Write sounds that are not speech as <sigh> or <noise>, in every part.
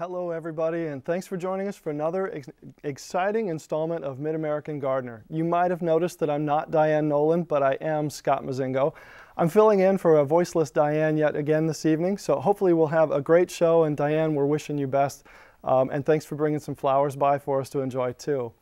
Hello, everybody, and thanks for joining us for another ex exciting installment of Mid American Gardener. You might have noticed that I'm not Dianne Noland, but I am Scott Mozingo. I'm filling in for a voiceless Dianne yet again this evening, so hopefully we'll have a great show. And Dianne, we're wishing you best, um, and thanks for bringing some flowers by for us to enjoy too.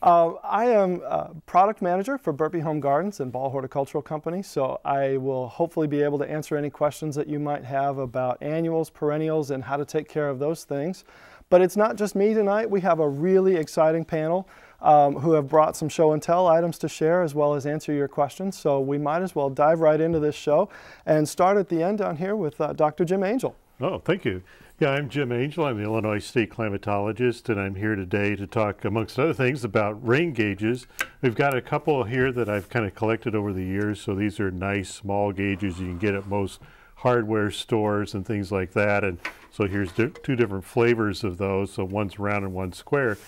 Uh, I am a product manager for Burpee Home Gardens and Ball Horticultural Company, so I will hopefully be able to answer any questions that you might have about annuals, perennials, and how to take care of those things. But it's not just me tonight. We have a really exciting panel um, who have brought some show and tell items to share as well as answer your questions. So we might as well dive right into this show and start at the end down here with uh, Dr. Jim Angel. Oh, thank you. Yeah, I'm Jim Angel. I'm the Illinois State climatologist, and I'm here today to talk, amongst other things, about rain gauges. We've got a couple here that I've kind of collected over the years. So these are nice small gauges you can get at most hardware stores and things like that. And so here's two different flavors of those. So one's round and one's square.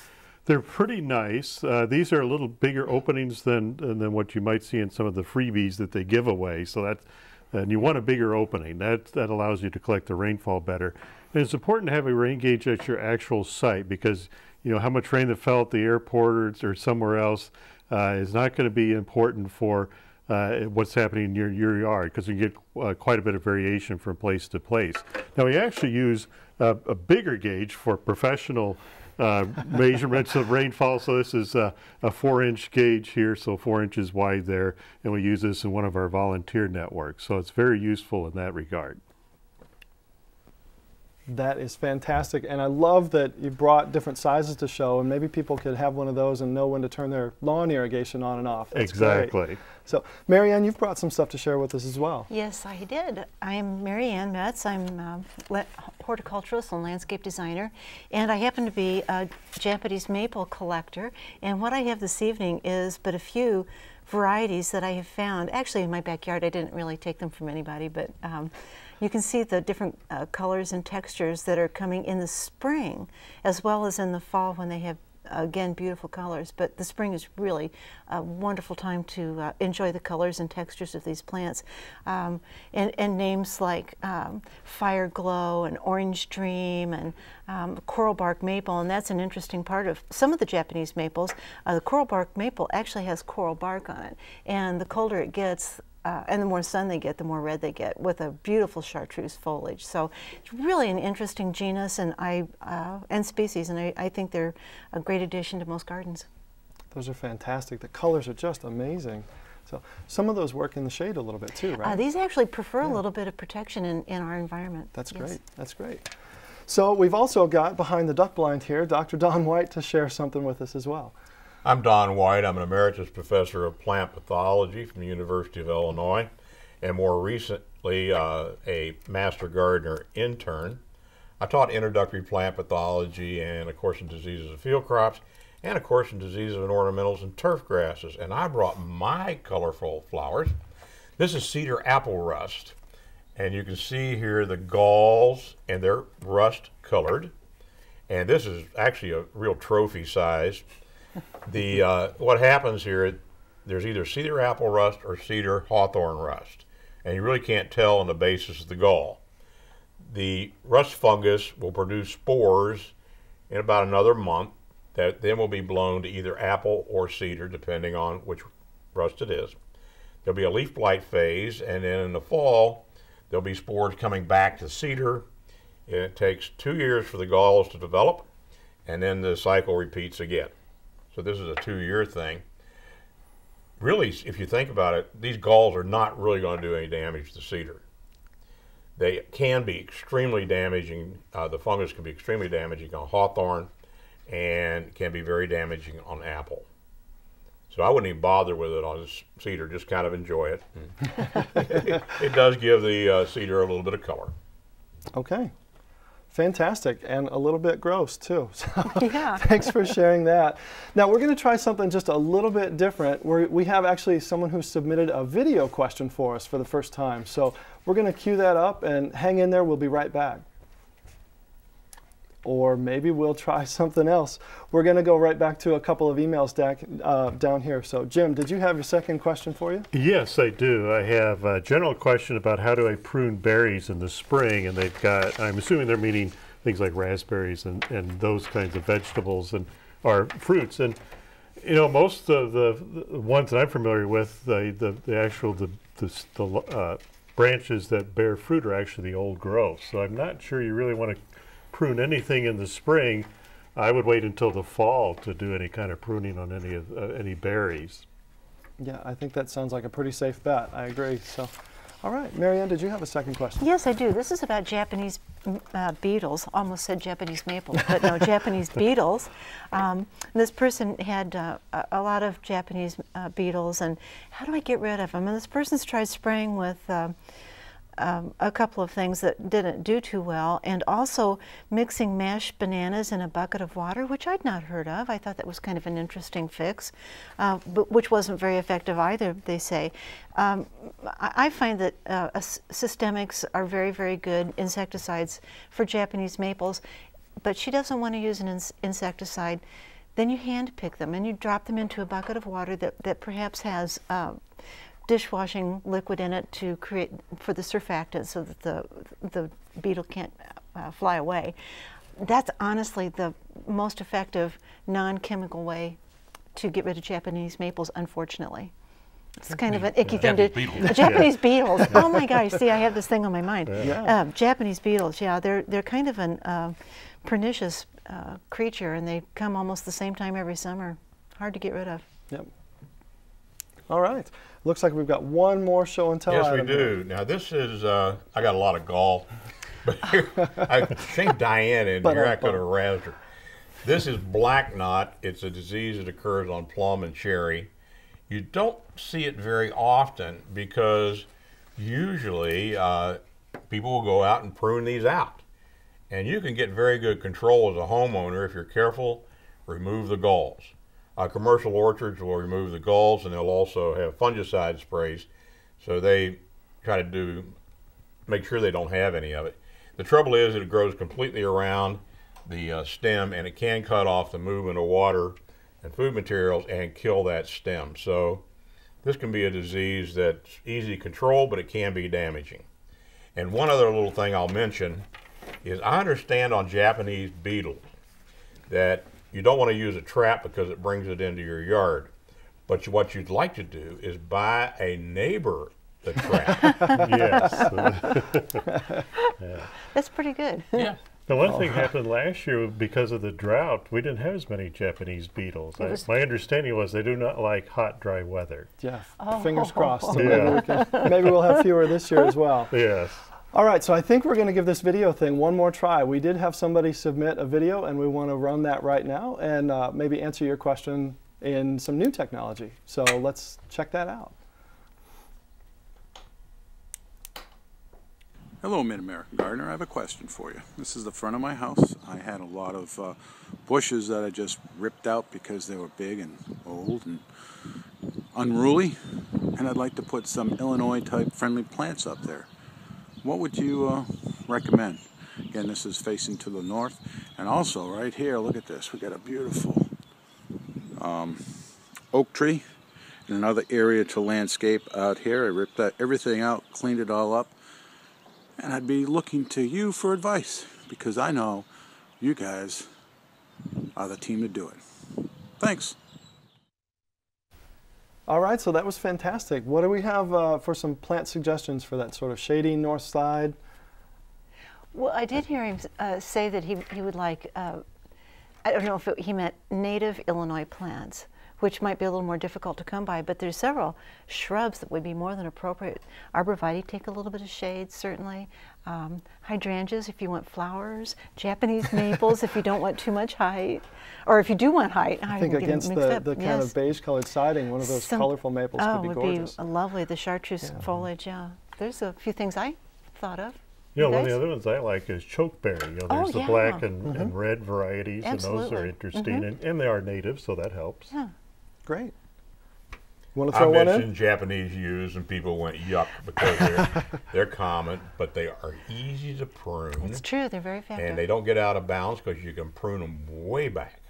They're pretty nice. Uh, these are a little bigger openings than than what you might see in some of the freebies that they give away. So that's and you want a bigger opening. That that allows you to collect the rainfall better. And it's important to have a rain gauge at your actual site because you know how much rain that fell at the airport or, or somewhere else uh, is not going to be important for uh, what's happening in your, your yard because you get uh, quite a bit of variation from place to place. Now we actually use a bigger gauge for professional uh, <laughs> measurements of rainfall. So this is a, a, four inch gauge here, so four inches wide there, and we use this in one of our volunteer networks. So it's very useful in that regard. That is fantastic. And I love that you brought different sizes to show, and maybe people could have one of those and know when to turn their lawn irrigation on and off. That's exactly. Great. So, Marianne, you've brought some stuff to share with us as well. Yes, I did. I'm Marianne Metz. I'm a horticulturalist and landscape designer, and I happen to be a Japanese maple collector. And what I have this evening is but a few varieties that I have found. Actually, in my backyard, I didn't really take them from anybody, but um, you can see the different uh, colors and textures that are coming in the spring as well as in the fall when they have again beautiful colors. But the spring is really a wonderful time to uh, enjoy the colors and textures of these plants. Um, and, and, names like um, fire glow and orange dream and um, coral bark maple. And that's an interesting part of some of the Japanese maples. Uh, the coral bark maple actually has coral bark on it. And the colder it gets uh, and the more sun they get, the more red they get, with a beautiful chartreuse foliage. So it's really an interesting genus and I uh, and species, and I, I, think they're a great addition to most gardens. Those are fantastic. The colors are just amazing. So some of those work in the shade a little bit too, right? Uh, these actually prefer yeah. a little bit of protection in, in our environment. That's yes. great. That's great. So we've also got behind the duck blind here, Dr. Don White to share something with us as well. I'm Don White. I'm an emeritus professor of plant pathology from the University of Illinois, and more recently, uh, a master gardener intern. I taught introductory plant pathology and a course in diseases of field crops and a course in diseases of ornamentals and turf grasses. And I brought my colorful flowers. This is cedar apple rust. And you can see here the galls, and they're rust colored. And this is actually a real trophy size the uh, what happens here, there's either cedar apple rust or cedar hawthorn rust, and you really can't tell on the basis of the gall. The rust fungus will produce spores in about another month that then will be blown to either apple or cedar, depending on which rust it is. There'll be a leaf blight phase, and then in the fall, there'll be spores coming back to cedar. It takes two years for the galls to develop, and then the cycle repeats again. So this is a two-year thing. Really, if you think about it, these galls are not really going to do any damage to cedar. They can be extremely damaging. Uh, the fungus can be extremely damaging on hawthorn and can be very damaging on apple. So I wouldn't even bother with it on cedar, just kind of enjoy it. it, <laughs> it, does give the uh, cedar a little bit of color. Okay. Fantastic, and a little bit gross too. <laughs> So yeah. thanks for sharing that. Now we're going to try something just a little bit different. We're, we have actually someone who submitted a video question for us for the first time. So we're going to cue that up and hang in there. We'll be right back or maybe we'll try <laughs> something else. We're going to go right back to a couple of emails uh, down here. So, Jim, did you have your second question for you? Yes, I do. I have a general question about how do I prune berries in the spring, and they've got, I'm assuming they're meaning things like raspberries and, and those kinds of vegetables and or fruits. And you know, most of the, the ones that I'm familiar with, the the, the actual the the, the uh, branches that bear fruit are actually the old growth. So I'm not sure you really want to prune anything in the spring. I would wait until the fall to do any kind of pruning on any of uh, any berries. Yeah, I think that sounds like a pretty safe bet. I agree. So, all right, Marianne, did you have a second question? Yes, I do. This is about Japanese uh, beetles. Almost said Japanese maple, but no, <laughs> Japanese beetles. Um, this person had uh, a, a lot of Japanese uh, beetles, and how do I get rid of them? And this person's tried spraying with. Um, a couple of things that didn't do too well, and also mixing mashed bananas in a bucket of water, which I'd not heard of. I thought that was kind of an interesting fix, uh, but which wasn't very effective either, they say. Um, I, find that uh, systemics are very, very good insecticides for Japanese maples, but she doesn't want to use an ins insecticide. Then you hand pick them and you drop them into a bucket of water that, that perhaps has uh, dishwashing liquid in it to create for the surfactant so that the the beetle can't uh, fly away. That's honestly the most effective non-chemical way to get rid of Japanese maples. Unfortunately, it's kind of an icky yeah. thing to beetles. Japanese beetles. <laughs> <laughs> Oh my gosh! See, I have this thing on my mind. Yeah. Uh, Japanese beetles. Yeah, they're they're kind of an uh, pernicious uh, creature, and they come almost the same time every summer. Hard to get rid of. Yep. All right. Looks like we've got one more show and tell. Yes, we do. here. Now this is uh, I got a lot of gall, <laughs> but I think Dianne here uh, I could have razzed her. This is black knot. It's a disease that occurs on plum and cherry. You don't see it very often because usually uh, people will go out and prune these out. And you can get very good control as a homeowner if you're careful, remove the galls. Uh, commercial orchards will remove the galls and they'll also have fungicide sprays. So they try to do, make sure they don't have any of it. The trouble is it grows completely around the uh, stem and it can cut off the movement of water and food materials and kill that stem. So this can be a disease that's easy to control, but it can be damaging. And one other little thing I'll mention is I understand on Japanese beetles that you don't want to use a trap because it brings it into your yard. But you, what you'd like to do is buy a neighbor the trap. <laughs> yes. <laughs> That's pretty good. yeah. The one thing <laughs> happened last year because of the drought, we didn't have as many Japanese beetles. I, my understanding was they do not like hot, dry weather. Yeah. Oh. Fingers crossed. So Yeah. maybe, we can, maybe we'll have fewer this year as well. Yes. All right, so I think we're going to give this video thing one more try. We did have somebody submit a video, and we want to run that right now and uh, maybe answer your question in some new technology. So let's check that out. Hello, Mid-American Gardener. I have a question for you. This is the front of my house. I had a lot of uh, bushes that I just ripped out because they were big and old and unruly, and I'd like to put some Illinois-type friendly plants up there. What would you uh, recommend? Again, this is facing to the north, and also right here, look at this. We got a beautiful um, oak tree and another area to landscape out here. I ripped that everything out, cleaned it all up and I'd be looking to you for advice because I know you guys are the team to do it. Thanks. All right, so that was fantastic. What do we have uh, for some plant suggestions for that sort of shady north side? Well, I did hear him uh, say that he, he would like, uh, I don't know if it, he meant native Illinois plants, which might be a little more difficult to come by, but there's several shrubs that would be more than appropriate. Arborvitae take a little bit of shade, certainly. Um, hydrangeas if you want flowers. Japanese <laughs> maples if you don't want too much height. Or if you do want height. I think against the, the kind of beige colored siding, one of those Some- colorful maples oh, could be would gorgeous. be lovely. The chartreuse foliage, yeah. There's a few things I thought of. Yeah, You one of the other ones I like is chokeberry. You know, Oh, there's the yeah. black and, and red varieties, and those are interesting, and, and they are native, so that helps. Yeah. Great. Want to I throw one mentioned in? Japanese yews, and people went yuck because they're, <laughs> they're common, but they are easy to prune, It's true. They're very effective. and they don't get out of bounds because you can prune them way back.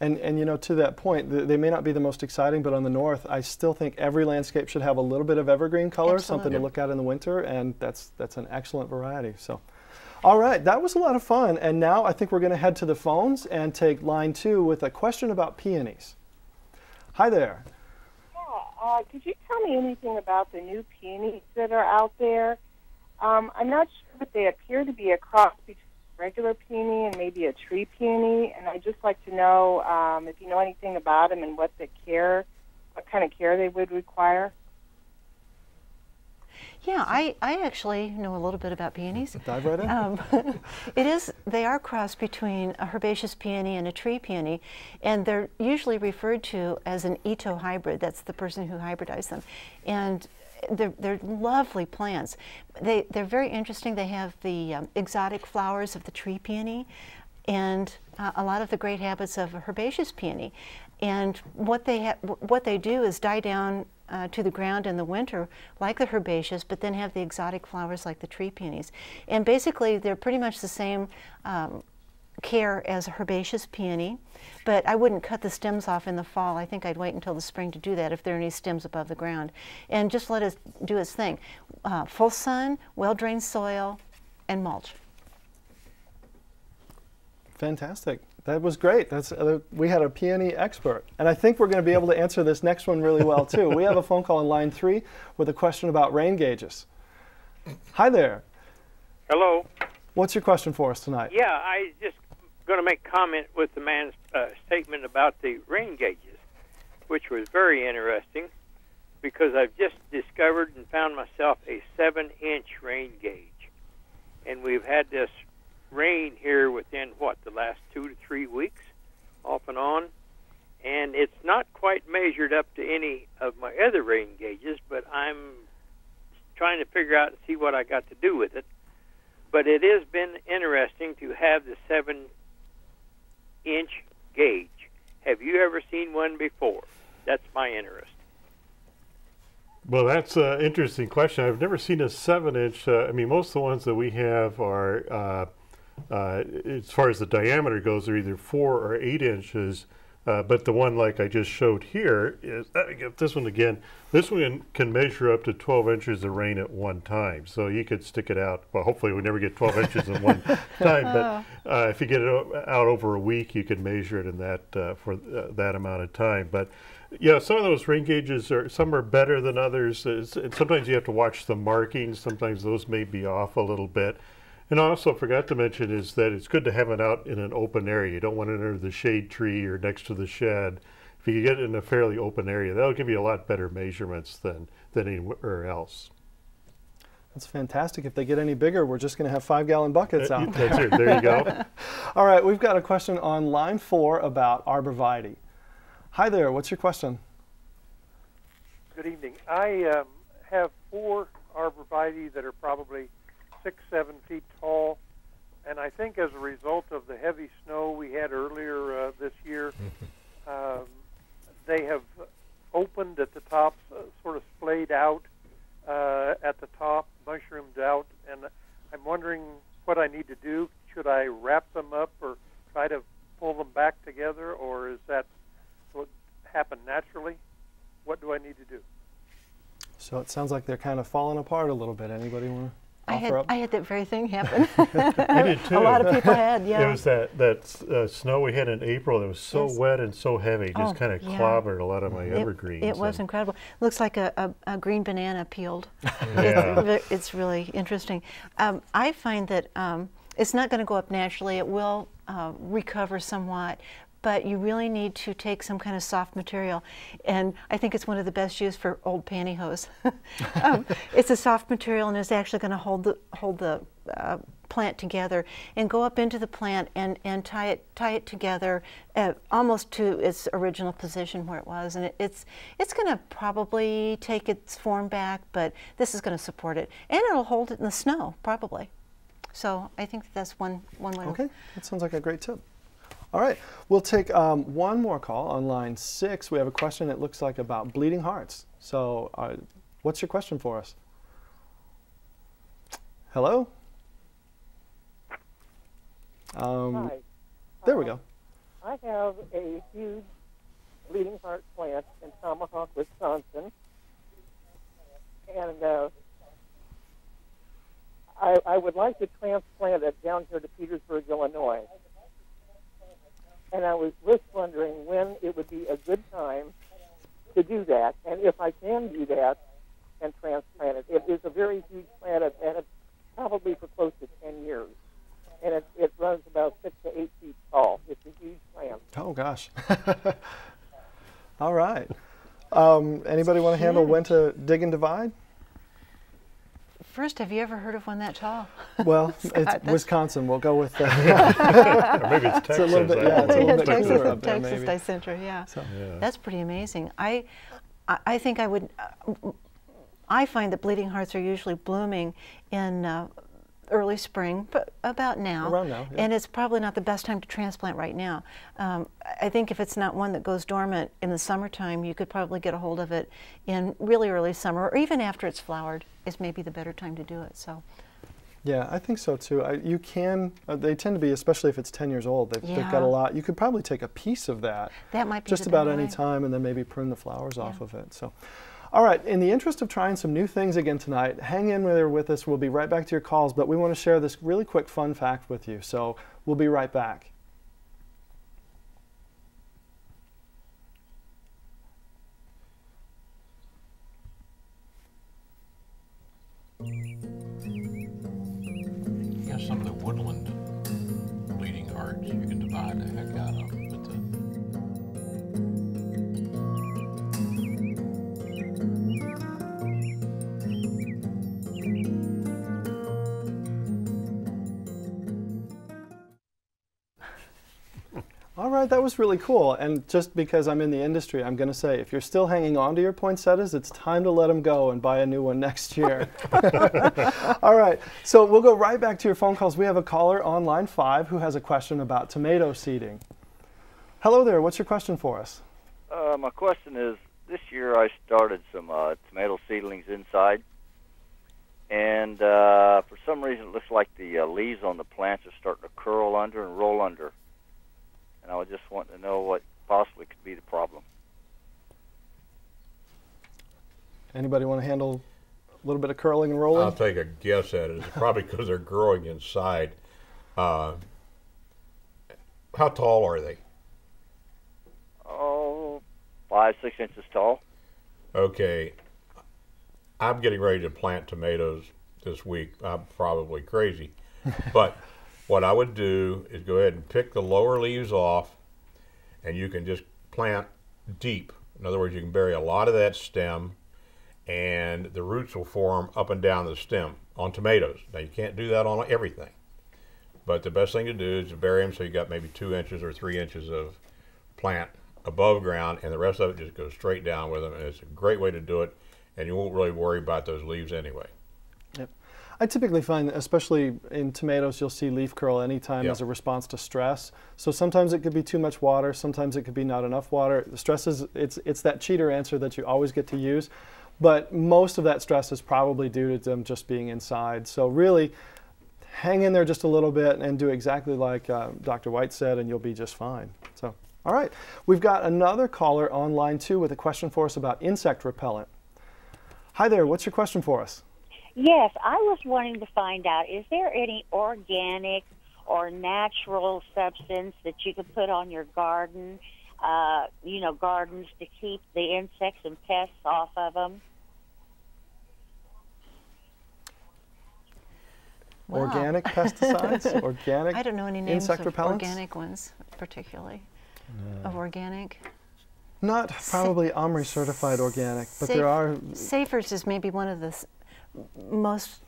And, and you know, to that point, th- they may not be the most exciting, but on the north, I still think every landscape should have a little bit of evergreen color, something to look at in the winter, and that's that's an excellent variety. So, All right, that was a lot of fun. And now I think we're going to head to the phones and take line two with a question about peonies. Hi there. Yeah, uh, could you tell me anything about the new peonies that are out there? Um, I'm not sure, but they appear to be a cross between regular peony and maybe a tree peony. And I'd just like to know um, if you know anything about them and what the care, what kind of care they would require. Yeah, I, I actually know a little bit about peonies. <laughs> Dive right in. Um, <laughs> it is, they are crossed between a herbaceous peony and a tree peony, and they're usually referred to as an Itoh hybrid. That's the person who hybridized them. And they're, they're lovely plants. They, they're very interesting. They have the um, exotic flowers of the tree peony and uh, a lot of the great habits of a herbaceous peony. And what they, what they do is die down uh, to the ground in the winter like the herbaceous, but then have the exotic flowers like the tree peonies. And basically, they're pretty much the same um, care as a herbaceous peony, but I wouldn't cut the stems off in the fall. I think I'd wait until the spring to do that if there are any stems above the ground. And just let it do its thing. Uh, full sun, well-drained soil, and mulch. Fantastic. That was great. That's uh, we had a peony expert, and I think we're going to be able to answer this next one really well too. we have a phone call in line three with a question about rain gauges. Hi there. Hello. What's your question for us tonight? Yeah, I just going to make comment with the man's uh, statement about the rain gauges, which was very interesting because I've just discovered and found myself a seven-inch rain gauge, and we've had this rain here within what the last two to three weeks, off and on, and it's not quite measured up to any of my other rain gauges, but I'm trying to figure out and see what I got to do with it. But it has been interesting to have the seven inch gauge. Have you ever seen one before? That's my interest. Well, that's an interesting question. I've never seen a seven inch. Uh, I mean, most of the ones that we have are uh, uh, as far as the diameter goes, they're either four or eight inches. Uh, but the one like I just showed here is, me get this one again. This one can measure up to 12 inches of rain at one time. So you could stick it out. Well, hopefully we never get 12 inches in one <laughs> time. But uh, if you get it out over a week, you can measure it in that uh, for uh, that amount of time. But yeah, some of those rain gauges are some are better than others. sometimes you have to watch the markings. Sometimes those may be off a little bit. And I also forgot to mention is that it's good to have it out in an open area. You don't want it under the shade tree or next to the shed. If you get it in a fairly open area, that'll give you a lot better measurements than, than anywhere else. That's fantastic. If they get any bigger, we're just going to have five gallon buckets uh, out. That's it. There you go. <laughs> All right, we've got a question on line four about arborvitae. Hi there, what's your question? Good evening. I um, have four arborvitae that are probably six, seven feet tall. And I think as a result of the heavy snow we had earlier uh, this year, um, they have opened at the top, uh, sort of splayed out uh, at the top, mushroomed out. And I'm wondering what I need to do. Should I wrap them up or try to pull them back together, or is that what happen naturally? What do I need to do? So it sounds like they're kind of falling apart a little bit. Anybody want to? I had, I had that very thing <laughs> happen. I did too. <laughs> A lot of people had, <laughs> yeah. It was that, that uh, snow we had in April that was so Yes. wet and so heavy, just Oh, kind of yeah. clobbered a lot of my It- evergreens. It, was incredible. Looks like a, a, a green banana peeled. Yeah. it's, it's really interesting. Um, I find that um, it's not going to go up naturally. It will uh, recover somewhat, but you really need to take some kind of soft material. And I think it's one of the best used for old pantyhose. <laughs> um, it's a soft material and it's actually going to hold the hold the uh, plant together and go up into the plant and, and tie it tie it together uh, almost to its original position where it was and it, it's it's going to probably take its form back but this is going to support it and it'll hold it in the snow probably so I think that's one one way to Okay, that sounds like a great tip. All right, we'll take um, one more call on line six. We have a question that looks like about bleeding hearts. So, uh, what's your question for us? Hello? Um, Hi. there we go. I have a huge bleeding heart plant in Tomahawk, Wisconsin, and uh, I, I would like to transplant it down here to Petersburg, Illinois. And I was just wondering when it would be a good time to do that, and if I can do that and transplant it. It is a very huge plant, and it's probably for close to 10 years. And it, it runs about six to eight feet tall. It's a huge plant. Oh, gosh. <laughs> All right. Um, anybody want to handle when to dig and divide? First, have you ever heard of one that tall? <laughs> Well, it's that's- Wisconsin. We'll go with that. <laughs> Or maybe it's <laughs> It's a little Texas, bit, yeah, it's a little know. bit Texas, cooler up there, Texas maybe. Dicentra, yeah. Yeah. That's pretty amazing. I, I- I think I would. Uh, I find that bleeding hearts are usually blooming in uh, early spring, but about now. Around now, yeah. And it's probably not the best time to transplant right now. Um, I think if it's not one that goes dormant in the summertime, you could probably get a hold of it in really early summer, or even after it's flowered is maybe the better time to do it. So. Yeah, I think so too. I, you can, uh, they tend to be, especially if it's 10 years old, they've, they've got a lot. You could probably take a piece of that That might be just about any way. time and then maybe prune the flowers off of it. So, all right, in the interest of trying some new things again tonight, hang in there with us. We'll be right back to your calls, but we want to share this really quick fun fact with you. So, we'll be right back. You got some of the woodland bleeding hearts you can divide the heck out of. That was really cool. And just because I'm in the industry, I'm going to say if you're still hanging on to your poinsettias, it's time to let them go and buy a new one next year. <laughs> All right, so we'll go right back to your phone calls. We have a caller on line five who has a question about tomato seeding. Hello there, what's your question for us? Uh, my question is this year I started some uh, tomato seedlings inside, and uh, for some reason it looks like the uh, leaves on the plants are starting to curl under and roll under. And I was just wanting to know what possibly could be the problem. Anybody want to handle a little bit of curling and rolling? I'll take a guess at it. It's probably because they're growing inside. Uh, how tall are they? Oh, five, six inches tall. Okay, I'm getting ready to plant tomatoes this week. I'm probably crazy, but what I would do is go ahead and pick the lower leaves off, and you can just plant deep. In other words, you can bury a lot of that stem, and the roots will form up and down the stem on tomatoes. Now you can't do that on everything, but the best thing to do is to bury them so you've got maybe two inches or three inches of plant above ground, and the rest of it just goes straight down with them. And it's a great way to do it, and you won't really worry about those leaves anyway. I typically find, especially in tomatoes, you'll see leaf curl anytime Yep. as a response to stress. So sometimes it could be too much water, sometimes it could be not enough water. The stress is, it's, it's that cheater answer that you always get to use. But most of that stress is probably due to them just being inside. So really, hang in there just a little bit and do exactly like uh, Dr. White said, and you'll be just fine. So, all right, we've got another caller on line two with a question for us about insect repellent. Hi there, what's your question for us? Yes, I was wanting to find out is there any organic or natural substance that you could put on your garden, uh, you know, gardens to keep the insects and pests off of them? Wow. Organic pesticides? <laughs> organic I don't know any names insect of repellents? organic ones, particularly. Of organic. Not probably OMRI certified organic, but there are. Safers is maybe one of the s- most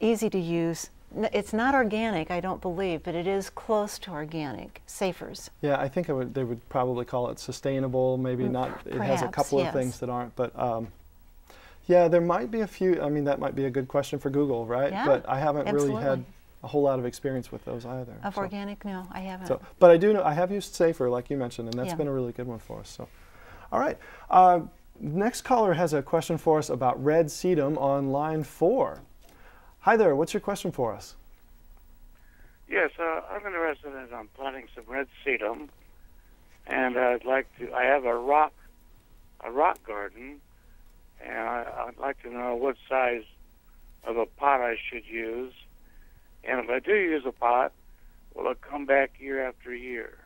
easy to use. It's not organic, I don't believe, but it is close to organic. Safers. Yeah, I think it would, they would probably call it sustainable. Maybe Mm, not. It has a couple yes. of things that aren't, but um, yeah, there might be a few. I mean, that might be a good question for Google, right? Yeah, but I haven't really had a whole lot of experience with those either. Of so- organic, no, I haven't. So, but I do know I have used Safer, like you mentioned, and that's Yeah. been a really good one for us. So, all right. Uh, next caller has a question for us about red sedum on line four. Hi there. What's your question for us? Yes, uh, I'm interested in um, planting some red sedum, and I'd like to. I have a rock, a rock garden, and I, I'd like to know what size of a pot I should use, and if I do use a pot, will it come back year after year?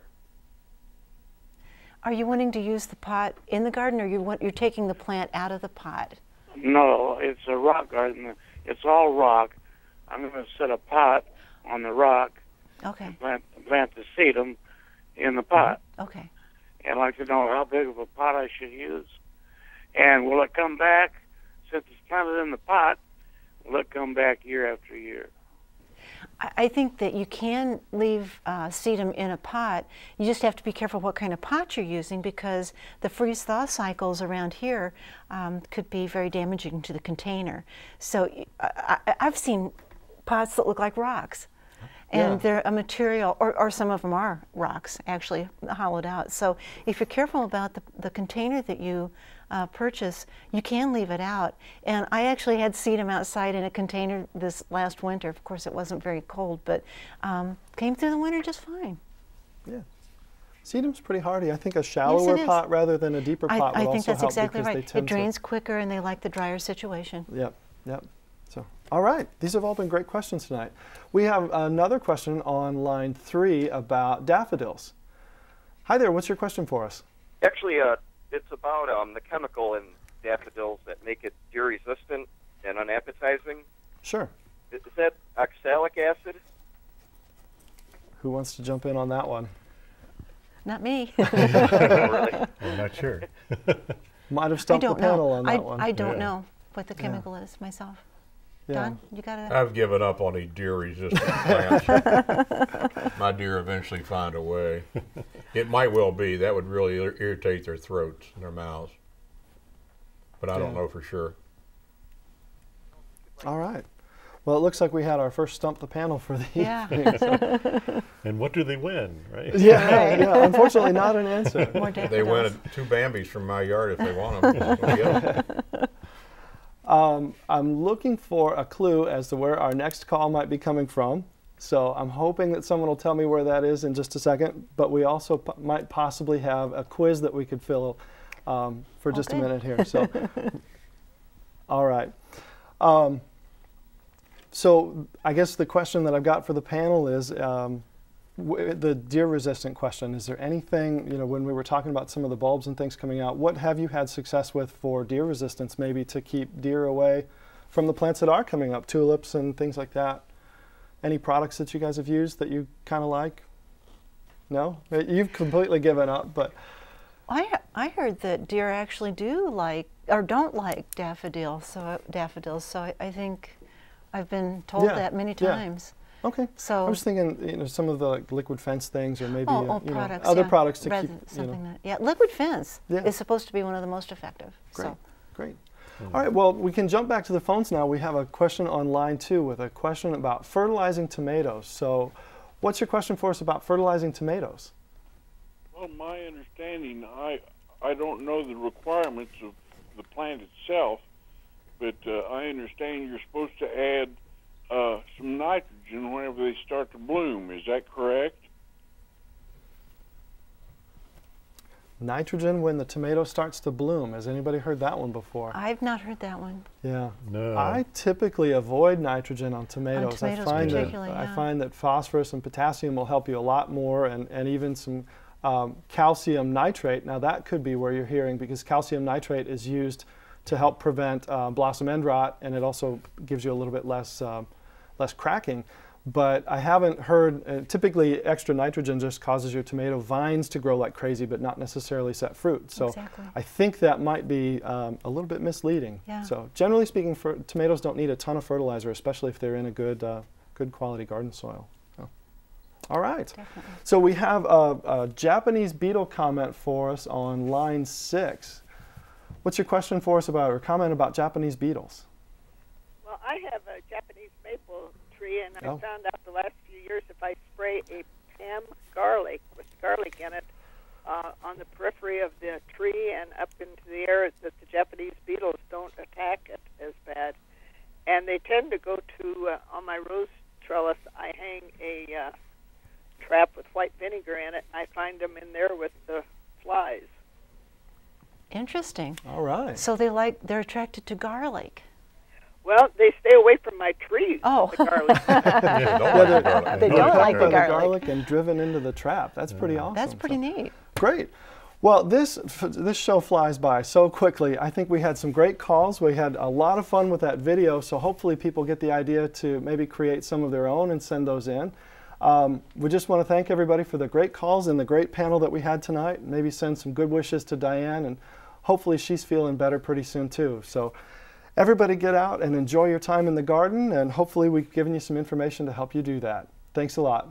Are you wanting to use the pot in the garden, or you want you're taking the plant out of the pot? No, it's a rock garden. It's all rock. I'm going to set a pot on the rock Okay. and plant, plant the sedum in the pot. Mm-hmm. Okay. And I'd like to know how big of a pot I should use. And will it come back, since it's planted in the pot, will it come back year after year? I think that you can leave uh, sedum in a pot. You just have to be careful what kind of pot you're using because the freeze thaw cycles around here um, could be very damaging to the container. So I, have seen pots that look like rocks. And Yeah. they're a material, or, or some of them are rocks actually hollowed out. So if you're careful about the, the container that you uh, purchase, you can leave it out. And I actually had sedum outside in a container this last winter. Of course, it wasn't very cold, but um, came through the winter just fine. Yeah. Sedum's pretty hardy. I think a shallower it is. pot rather than a deeper I, pot would I think also that's help exactly because they right. It tend to- drains quicker and they like the drier situation. Yep, yep. So, all right, these have all been great questions tonight. We have another question on line three about daffodils. Hi there, what's your question for us? Actually, uh, it's about um, the chemical in daffodils that make it deer resistant and unappetizing. Sure. Is is that oxalic acid? Who wants to jump in on that one? Not me. <laughs> I'm not sure. Might have I stumped the don't panel know. on that I, one. I don't Yeah. know what the Yeah. chemical is myself. Yeah. Don, you got to. I've given up on these deer-resistant plants. <laughs> My deer eventually find a way. It might well be that would really ir- irritate their throats and their mouths, but I don't know for sure. All right. Well, it looks like we had our first stump the panel for the Yeah. evening. so- <laughs> And what do they win, right? yeah, yeah. Unfortunately, not an answer. More They win two Bambis from my yard if they want them. <laughs> Um, I'm looking for a clue as to where our next call might be coming from. So I'm hoping that someone will tell me where that is in just a second. But we also might possibly have a quiz that we could fill um, for just a minute here. So, <laughs> all right. Um, so I guess the question that I've got for the panel is um, the deer resistant question. Is there anything, you know, when we were talking about some of the bulbs and things coming out, what have you had success with for deer resistance, maybe to keep deer away from the plants that are coming up, tulips and things like that? Any products that you guys have used that you kind of like? No? You've completely given up, but I I heard that deer actually do like or don't like daffodils. So daffodils. So I, I think I've been told Yeah, that many yeah. Times. Okay. So I was thinking, you know, some of the like, liquid fence things, or maybe oh, uh, oh, you know, other yeah, products to rather keep, than you something know. that yeah, liquid fence Yeah. is supposed to be one of the most effective. Great, So great. All right, well, we can jump back to the phones now. We have a question on line two with a question about fertilizing tomatoes. So, what's your question for us about fertilizing tomatoes? Well, my understanding, I I don't know the requirements of the plant itself, but uh, I understand you're supposed to add uh, some nitrogen whenever they start to bloom. Is that correct? Nitrogen when the tomato starts to bloom. Has anybody heard that one before? I've not heard that one. Yeah. No. I typically avoid nitrogen on tomatoes. I tomatoes find that particularly, I find that phosphorus and potassium will help you a lot more, and, and even some um, calcium nitrate. Now that could be where you're hearing because calcium nitrate is used to help prevent uh, blossom end rot, and it also gives you a little bit less um, less cracking. But I haven't heard. Uh, typically, extra nitrogen just causes your tomato vines to grow like crazy, but not necessarily set fruit. So Exactly. I think that might be um, a little bit misleading. Yeah. So generally speaking, for tomatoes don't need a ton of fertilizer, especially if they're in a good, uh, good quality garden soil. So. All right. So we have a, a Japanese beetle comment for us on line six. What's your question for us about or comment about Japanese beetles? Well, I have a Japanese maple tree, and I Oh. found out the last few years if I spray a Pam garlic with garlic in it uh, on the periphery of the tree and up into the air, that the Japanese beetles don't attack it as bad. And they tend to go to uh, on my rose trellis. I hang a uh, trap with white vinegar in it. And I find them in there with the flies. Interesting. All right. So they like they're attracted to garlic. Well, they stay away from my trees. Oh. <laughs> the garlic. Yeah, don't Yeah, like they're, garlic. They they're don't like the by garlic. and driven into the trap. That's pretty awesome. That's pretty So- neat. Great. Well, this this show flies by so quickly. I think we had some great calls. We had a lot of fun with that video. So hopefully people get the idea to maybe create some of their own and send those in. Um, we just want to thank everybody for the great calls and the great panel that we had tonight. Maybe send some good wishes to Dianne, and hopefully she's feeling better pretty soon too. So everybody get out and enjoy your time in the garden, and hopefully we've given you some information to help you do that. Thanks a lot.